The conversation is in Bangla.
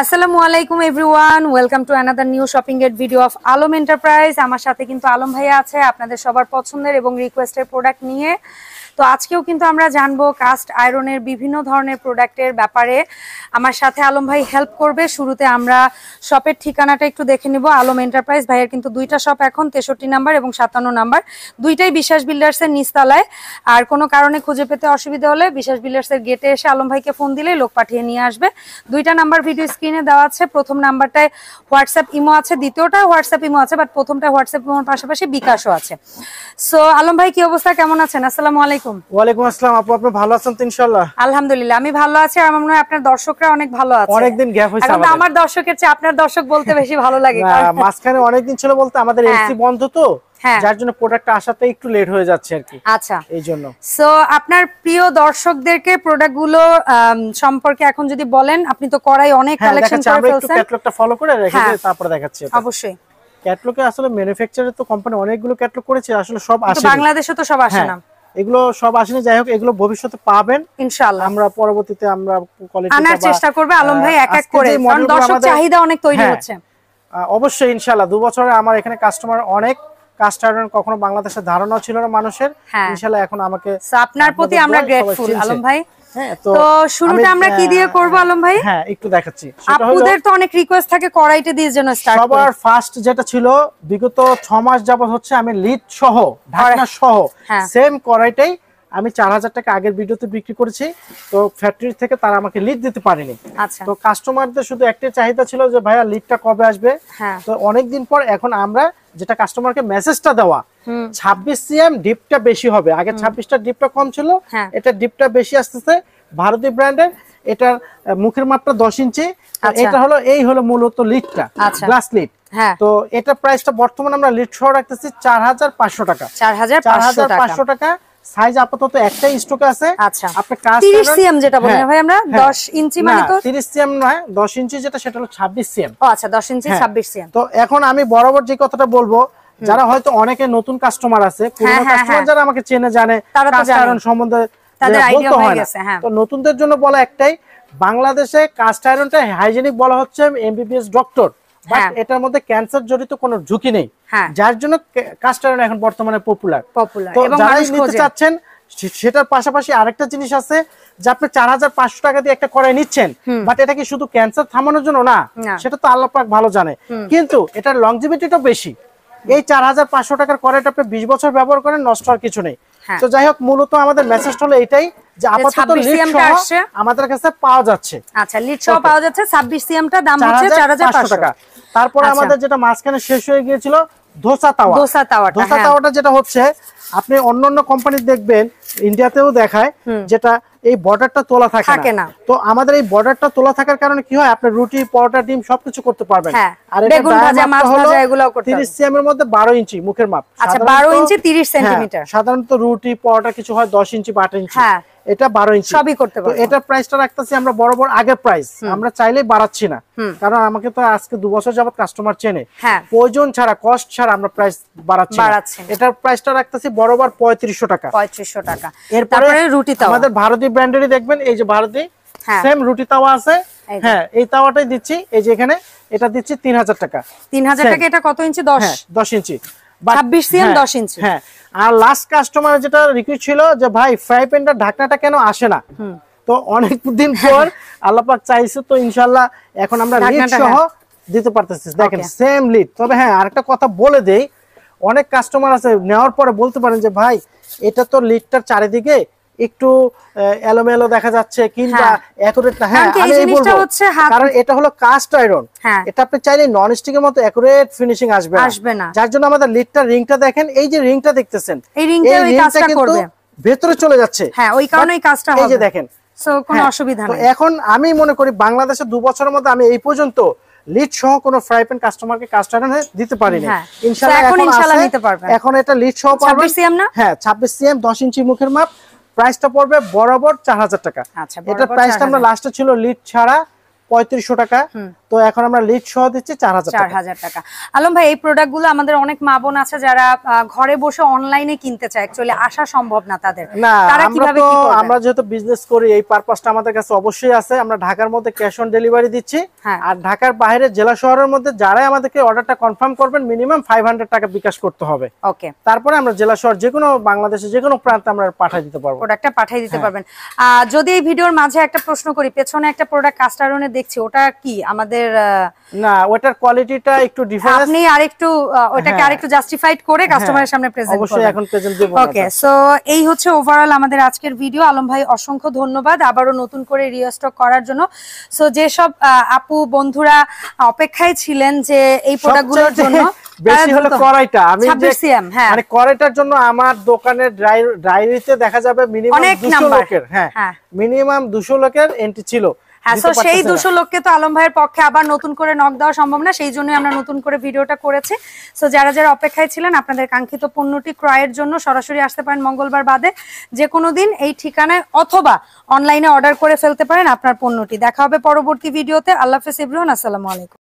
আসসালামু আলাইকুম everyone, welcome to another new shopping এর ভিডিও অফ আলম এন্টারপ্রাইজ আমার সাথে কিন্তু আলম ভাইয়া আছে, আপনাদের সবার পছন্দের এবং রিকোয়েস্টের প্রোডাক্ট নিয়ে। তো আজকেও কিন্তু আমরা জানব কাস্ট আয়রনের বিভিন্ন ধরনের প্রোডাক্টের ব্যাপারে। আমার সাথে আলম ভাই হেল্প করবে। শুরুতে আমরা শপের ঠিকানাটা একটু দেখে নিব। আলম এন্টারপ্রাইজ ভাইয়ের কিন্তু দুইটা শপ এখন, তেষট্টি নাম্বার এবং সাতান্ন নাম্বার দুইটাই বিশ্বাস বিল্ডার্সের নিচতলায়। আর কোনো কারণে খুঁজে পেতে অসুবিধা হলে বিশ্বাস বিল্ডার্সের গেটে এসে আলম ভাইকে ফোন দিলে লোক পাঠিয়ে নিয়ে আসবে। দুইটা নাম্বার ভিডিও স্ক্রিনে দেওয়া আছে। প্রথম নাম্বারটায় হোয়াটসঅ্যাপ ইমো আছে, দ্বিতীয়টা হোয়াটসঅ্যাপ ইমো আছে বাট প্রথমটা হোয়াটসঅ্যাপ ইমোর পাশাপাশি বিকাশও আছে। সো আলম ভাই, কি অবস্থা? কেমন আছেন? আসসালামু আলাইকুম। ওয়ালাইকুম আসসালাম আপু আপনি ভালো আছেন তো ইনশাআল্লাহ? আলহামদুলিল্লাহ আমি ভালো আছি আর আমার মনে হয় আপনার দর্শকরা অনেক ভালো আছে। অনেকদিন গ্যাপ হয়েছে আমাদের। আমার দর্শকের চেয়ে আপনার দর্শক বলতে বেশি ভালো লাগে মাঝখানে অনেকদিন ছিল বলতে আমাদের হ্যাঁ। এলসি বন্ধ তো হ্যাঁ। যার জন্য প্রোডাক্টটা আসাতে একটু লেট হয়ে যাচ্ছে আর কি। আচ্ছা। এই জন্য। সো আপনার প্রিয় দর্শকদেরকে প্রোডাক্টগুলো সম্পর্কে এখন যদি বলেন আপনি তো করাই অনেক হ্যাঁ কালেকশন দেখাচ্ছি করে আমরা একটু ফেলছেন। ক্যাটালগটা ফলো করে রেখে হ্যাঁ। তারপরে দেখাচ্ছি অবশ্যই। ক্যাটালগে আসলে ম্যানুফ্যাকচারের তো কোম্পানি অনেকগুলো ক্যাটালগ করেছে আসলে সব আসে বাংলাদেশে তো সব আসে না। এগুলো সব আসেনি যাই হোক এগুলো ভবিষ্যতে পাবেন। ইনশাআল্লাহ। আমরা পরবর্তীতে আমরা কোয়ালিটি আনার চেষ্টা করব আলম ভাই এক এক করে। কারণ দর্শক চাহিদা অনেক তৈরি হ্যাঁ। হচ্ছে। অবশ্যই ইনশাআল্লাহ। দু বছরে আমার এখানে কাস্টমার অনেক। কাস্টমার কখনো বাংলাদেশের ধারণা ছিল না মানুষের। ইনশাল্লাহ ইনশাআল্লাহ এখন আমাকে আপনার প্রতি আমরা গ্রেটফুল আলম ভাই। হ্যাঁ তো শুরুটা আমরা কি দিয়ে করব আলম ভাই? হ্যাঁ একটু দেখাচ্ছি। আপুদের তো অনেক রিকোয়েস্ট থাকে কড়াইতে দিয়ে যেন স্টার্ট সবার ফার্স্ট যেটা ছিল বিগত ছ মাস যাবত হচ্ছে আমি লিড সহ ঢাকনা সহ হ্যাঁ। সেম কড়াইটাই আমি চার হাজার টাকা আগের ভিডিওতে বিক্রি করেছি। তো ফ্যাক্টরি থেকে তারা আমাকে লিড দিতে পারেনি। আচ্ছা। তো কাস্টমারদের শুধু একটাই চাহিদা ছিল যে ভাইয়া লিডটা কবে আসবে? হ্যাঁ। তো অনেকদিন পর এখন আমরা যেটা কাস্টমারকে মেসেজটা দেওয়া ছাব্বিশ সিএম ডিপটা বেশি হবে। আগে ছাব্বিশটা ডিপটা কম ছিল হ্যাঁ। এটা ডিপটা বেশি আসতেছে। ভারতীয় ব্র্যান্ডের এটার মুখের মাপটা দশ ইঞ্চি। আচ্ছা। এটা হলো এই হলো মূলত লিডটা আচ্ছা। গ্লাস লিড হ্যাঁ। তো এটা প্রাইসটা বর্তমানে আমরা লিড সহ রাখতেছি চার হাজার পাঁচশো টাকা। চার হাজার পাঁচশো টাকা। সাইজ আপাতত একটাই স্টক আছে। আচ্ছা। আপনি কাজ তিরিশ করবেন- সিএম যেটা বলি হ্যাঁ, ভাই আমরা হ্যাঁ। ইঞ্চি মানে তো 30 সিএম নয় 10 ইঞ্চি যেটা সেটা হলো 26 সিএম ও আচ্ছা ইঞ্চি হ্যাঁ। ছাব্বিশ সিএম তো এখন আমি বরাবর যে কথাটা বলব যারা হয়তো অনেকে নতুন কাস্টমার আছে পুরনো কাস্টমার। যারা আমাকে চেনে জানে সম্বন্ধে তাদের যে হয়ে গেছে, হ্যাঁ। তো নতুনদের জন্য বলা একটাই বাংলাদেশে কাস্ট আয়রনটা হাইজেনিক বলা হচ্ছে এমবিবিএস ডক্টর বাট হ্যাঁ। এটার মধ্যে ক্যান্সার জড়িত কোনো ঝুঁকি নেই। হ্যাঁ। যার জন্য কাস্ট আয়রন এখন বর্তমানে পপুলার নিতে চাচ্ছেন সেটার পাশাপাশি আরেকটা জিনিস আছে যে আপনি চার হাজার পাঁচশো টাকা দিয়ে একটা কড়াই নিচ্ছেন বাট এটা কি শুধু ক্যান্সার থামানোর জন্য? না। সেটা তো আল্লাহ পাক ভালো জানে। কিন্তু এটার লংজিভিটিটা বেশি। এই চার হাজার পাঁচশো টাকার কড়াইটা আপনি বিশ বছর ব্যবহার করেন নষ্ট হওয়ার কিছু নেই। হ্যাঁ। তো যাই হোক মূলত আমাদের মেসেজটা হলো এটাই যে আপাতত 26 লিড CM টা সহ আসছে। আমাদের কাছে পাওয়া যাচ্ছে। আচ্ছা লিড সহ পাওয়া যাচ্ছে ছাব্বিশ সিএমটা দাম হচ্ছে চার হাজার পাঁচশো টাকা। তারপরে আচ্ছা। আমাদের যেটা মাঝখানে শেষ হয়ে গিয়েছিল ধোসা তাওয়া দোসা তাওয়াটা, ধোসা হ্যাঁ। তাওয়াটা যেটা হচ্ছে আপনি অন্য অন্য কোম্পানি দেখবেন ইন্ডিয়াতেও দেখায় যেটা এই বর্ডারটা তোলা থাকে না। তো আমাদের এই বর্ডারটা তোলা থাকার কারণে কি হয় আপনি রুটি পরোটা ডিম সবকিছু করতে পারবেন হ্যাঁ, আর বেগুন ভাজা, মাছ ভাজা এগুলোও করতে 30 সিএম এর মধ্যে 12 ইঞ্চি মুখের মাপ আচ্ছা, সাধারণত- 12 ইঞ্চি 30 হ্যাঁ, সেন্টিমিটার। সাধারণত রুটি পরোটা কিছু হয় 10 ইঞ্চি বা 8 ইঞ্চি হ্যাঁ। এটা 12 ইঞ্চি। সবই করতে পারব। এটা প্রাইসটা রাখতেছি আমরা বরাবর আগের প্রাইস আমরা চাইলেই বাড়াচ্ছি না। কারণ আমাকে তো আজকে দু বছর যাবত কাস্টমার চেনে। হ্যাঁ। প্রয়োজন ছাড়া কস্ট ছাড়া আমরা প্রাইস বাড়াচ্ছি বাড়াচ্ছি এটার প্রাইসটা রাখতেছি বরাবর পঁয়ত্রিশশো টাকা। পঁয়ত্রিশশো টাকা। এরপরে রুটি আমাদের ভারতীয় ব্র্যান্ডেরই দেখবেন এই যে ভারতী হ্যাঁ। সেম রুটি তাওয়া আছে। হ্যাঁ এই তাওয়াটাই দিচ্ছি। এই যে এখানে এটা দিচ্ছি তিন হাজার টাকা। তিন হাজার টাকা এটা কত ইঞ্চি? দশ। হ্যাঁ দশ ইঞ্চি। But- 26 cm, হ্যাঁ, 10 ইঞ্চি। হ্যাঁ। আর লাস্ট কাস্টমার যেটা রিকোয়েস্ট ছিল যে ভাই ফ্রাই প্যানটা ঢাকনাটা কেন আসে না? তো অনেক দিন পর আল্লাপাক চাইছে তো ইনশাল্লাহ এখন আমরা লিড সহ হ্যাঁ। দিতে পারতেছি। দেখেন সেম লিড তবে হ্যাঁ আরেকটা কথা বলে দেই অনেক কাস্টমার আছে নেওয়ার পরে বলতে পারেন যে ভাই এটা তো লিডটার চারিদিকে একটু এলোমেলো দেখা যাচ্ছে কিংবা হ্যাঁ। অ্যাকুরেট না হ্যাঁ এই আমি এই বলব কারণ এটা হলো কাস্ট আয়রন হ্যাঁ। এটা আপনি চাইলে নন স্টিকের মতো অ্যাকুরেট ফিনিশিং আসবে না আসবে না। যার জন্য আমাদের লিডটা রিংটা দেখেন এই যে রিংটা দেখতেছেন এই রিংটা ওই কাজটা করবে। ভেতরে চলে যাচ্ছে হ্যাঁ ওই কারণে এই কাজটা এই যে দেখেন সো কোনো হ্যাঁ, অসুবিধা নেই এখন আমি মনে করি বাংলাদেশে দু বছরের মধ্যে আমি এই পর্যন্ত লিড সহ কোনো ফ্রাই প্যান কাস্টমারকে কাস্টমার দিতে পারিনি হ্যাঁ। ইনশাআল্লাহ এখন ইনশাআল্লাহ। নিতে পারবেন। এখন এটা লিড সহ পাবেন 26 cm না? হ্যাঁ 26 সিএম 10 ইঞ্চি মুখের মাপ প্রাইসটা পড়বে বরাবর 4000 টাকা। আচ্ছা, এটা প্রাইসটা আমরা 4000 লাস্টে ছিল লিড ছাড়া পঁয়ত্রিশশো টাকা। তো এখন আমরা লিড সহ দিচ্ছি চার হাজার চার হাজার টাকা। আলম ভাই এই প্রোডাক্টগুলো আমাদের অনেক মা বোন আছে যারা ঘরে বসে অনলাইনে কিনতে চায়। অ্যাকচুয়ালি আসা সম্ভব না তাদের। না আমরা তো আমরা যেহেতু বিজনেস করি এই পারপাসটা আমাদের কাছে অবশ্যই আছে। আমরা ঢাকার মধ্যে ক্যাশ অন ডেলিভারি দিচ্ছি। হ্যাঁ। আর ঢাকার বাইরে জেলা শহরের মধ্যে যারাই আমাদেরকে অর্ডারটা কনফার্ম করবেন মিনিমাম ফাইভ হান্ড্রেড টাকা বিকাশ করতে হবে। ওকে তারপরে আমরা জেলা শহর যে কোনো বাংলাদেশে যে কোনো প্রান্তে আমরা পাঠিয়ে দিতে পারব। প্রোডাক্টটা পাঠিয়ে দিতে হ্যাঁ। পারবেন। যদি এই ভিডিওর মাঝে একটা প্রশ্ন করি পেছনে একটা প্রোডাক্ট কাস্ট আয়রনে দেখছি ওটা কি? আমাদের না ওটার কোয়ালিটিটা একটু ডিফারেন্স আপনি আরেকটু ওটাকে হ্যাঁ। আরেকটু জাস্টিফাইড করে কাস্টমারের সামনে প্রেজেন্ট অবশ্যই এখন প্রেজেন্ট দেবো ওকে সো এই হচ্ছে ওভারঅল আমাদের আজকের ভিডিও আলম ভাই অসংখ্য ধন্যবাদ আবারও নতুন করে রিস্টক করার জন্য। সো যেসব আহ, আপু বন্ধুরা অপেক্ষায় ছিলেন যে এই প্রোডাক্টগুলোর জন্য বেশি হলো কড়াইটা। আমি যে 26 CM, হ্যাঁ। মানে কড়াইটার জন্য আমার দোকানের ডায়েরিতে দেখা যাবে মিনিমাম অনেক 200 লোকের হ্যাঁ। হ্যাঁ। মিনিমাম 200 লোকের এন্ট্রি ছিল। হ্যাঁ সেই। দুশো লোককে তো আলম ভাইয়ের পক্ষে আবার নতুন করে নক দেওয়া সম্ভব না সেই জন্যই আমরা নতুন করে ভিডিওটা করেছি। সো যারা যারা অপেক্ষায় ছিলেন আপনাদের কাঙ্ক্ষিত পণ্যটি ক্রয়ের জন্য সরাসরি আসতে পারেন মঙ্গলবার বাদে। যে কোনো দিন এই ঠিকানায় অথবা অনলাইনে অর্ডার করে ফেলতে পারেন আপনার পণ্যটি। দেখা হবে পরবর্তী ভিডিওতে। আল্লাহ হাফেজ ইব্রাহিম আসসালামু আলাইকুম।